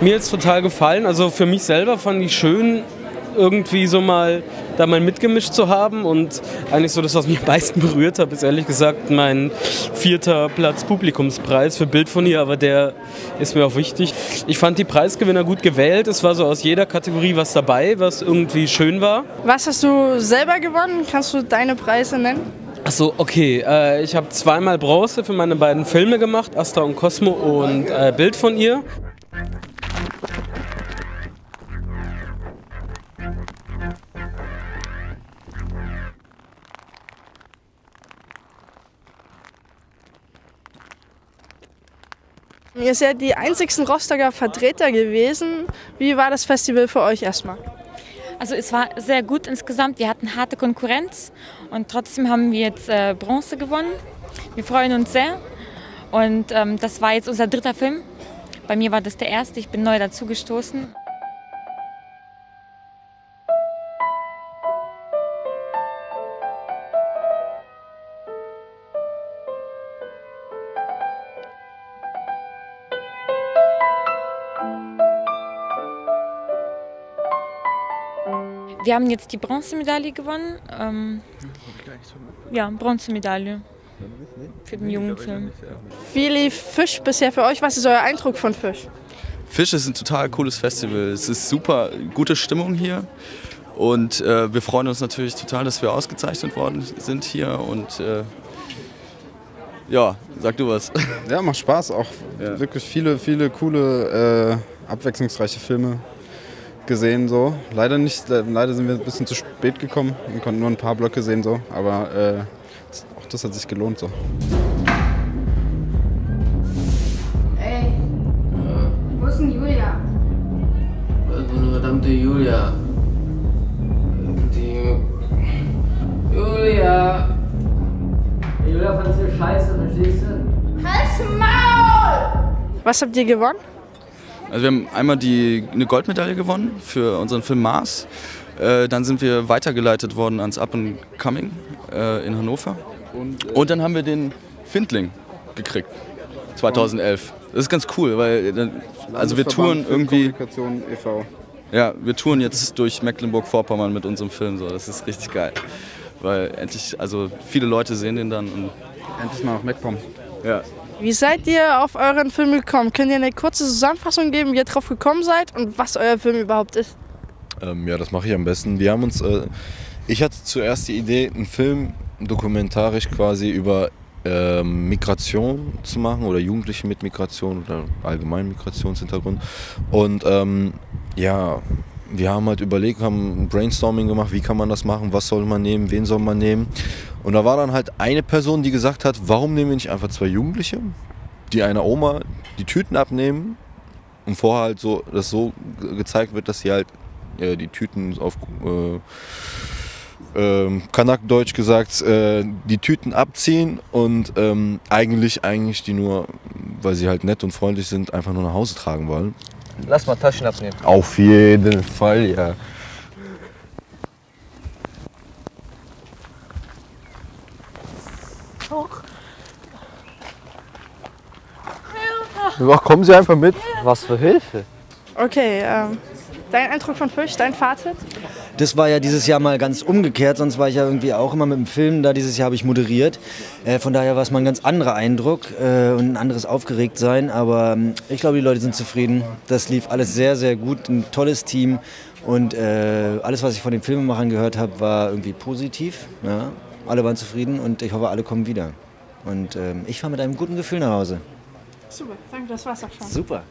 mir jetzt total gefallen. Also für mich selber fand ich schön, irgendwie so mal da mal mitgemischt zu haben und eigentlich so das, was mich am meisten berührt hat, ist ehrlich gesagt mein vierter Platz Publikumspreis für Bild von ihr, aber der ist mir auch wichtig. Ich fand die Preisgewinner gut gewählt. Es war so aus jeder Kategorie was dabei, was irgendwie schön war. Was hast du selber gewonnen? Kannst du deine Preise nennen? Achso, okay. Äh, ich habe zweimal Bronze für meine beiden Filme gemacht, Astra und Cosmo und äh, Bild von ihr. Ihr seid die einzigsten Rostocker Vertreter gewesen. Wie war das Festival für euch erstmal? Also es war sehr gut insgesamt. Wir hatten harte Konkurrenz und trotzdem haben wir jetzt äh, Bronze gewonnen. Wir freuen uns sehr. Und ähm, das war jetzt unser dritter Film. Bei mir war das der erste. Ich bin neu dazugestoßen. Wir haben jetzt die Bronzemedaille gewonnen. Ähm, ja, Bronzemedaille für den jungen Film. Wie lief Fisch bisher für euch? Was ist euer Eindruck von Fisch? Fisch ist ein total cooles Festival. Es ist super gute Stimmung hier. Und äh, wir freuen uns natürlich total, dass wir ausgezeichnet worden sind hier. Und äh, ja, sag du was. Ja, macht Spaß. Auch ja. wirklich viele, viele coole, äh, abwechslungsreiche Filme gesehen. So. Leider, nicht, leider sind wir ein bisschen zu spät gekommen und konnten nur ein paar Blöcke sehen. So. Aber äh, auch das hat sich gelohnt. So. Ey, wo ist denn Julia? Wo eine verdammte Julia? Die Julia. Julia fand hier scheiße, verstehst du? Halt's Maul! Was habt ihr gewonnen? Also wir haben einmal die, eine Goldmedaille gewonnen für unseren Film Mars. Äh, dann sind wir weitergeleitet worden ans Up and Coming äh, in Hannover. Und, äh Und, dann haben wir den Findling gekriegt, 2011. Das ist ganz cool, weil äh, also wir touren irgendwie. Kommunikation e.V. Ja, wir touren jetzt durch Mecklenburg-Vorpommern mit unserem Film. So. Das ist richtig geil. Weil endlich, also viele Leute sehen den dann. Und endlich mal nach MacPom. Ja, wie seid ihr auf euren Film gekommen? Könnt ihr eine kurze Zusammenfassung geben, wie ihr drauf gekommen seid und was euer Film überhaupt ist? Ähm, ja, das mache ich am besten. Wir haben uns, äh, ich hatte zuerst die Idee, einen Film dokumentarisch quasi über äh, Migration zu machen oder Jugendliche mit Migration oder allgemein Migrationshintergrund. Und ähm, ja, wir haben halt überlegt, haben Brainstorming gemacht, wie kann man das machen, was soll man nehmen, wen soll man nehmen. Und da war dann halt eine Person, die gesagt hat, warum nehmen wir nicht einfach zwei Jugendliche, die einer Oma die Tüten abnehmen und vorher halt so, dass so gezeigt wird, dass sie halt äh, die Tüten auf äh, äh, Kanak-Deutsch gesagt, äh, die Tüten abziehen und ähm, eigentlich, eigentlich die nur, weil sie halt nett und freundlich sind, einfach nur nach Hause tragen wollen. Lass mal Taschen abnehmen. Auf jeden Fall, ja. Ach, kommen Sie einfach mit. Was für Hilfe. Okay, ähm, dein Eindruck von Fisch, dein Fazit? Das war ja dieses Jahr mal ganz umgekehrt, sonst war ich ja irgendwie auch immer mit dem Film da. Dieses Jahr habe ich moderiert. Äh, von daher war es mal ein ganz anderer Eindruck äh, und ein anderes Aufgeregtsein. Aber ähm, ich glaube, die Leute sind zufrieden. Das lief alles sehr, sehr gut. Ein tolles Team. Und äh, alles, was ich von den Filmemachern gehört habe, war irgendwie positiv. Ja. Alle waren zufrieden und ich hoffe, alle kommen wieder. Und ähm, ich fahre mit einem guten Gefühl nach Hause. Super, danke, das war's auch schon. Super.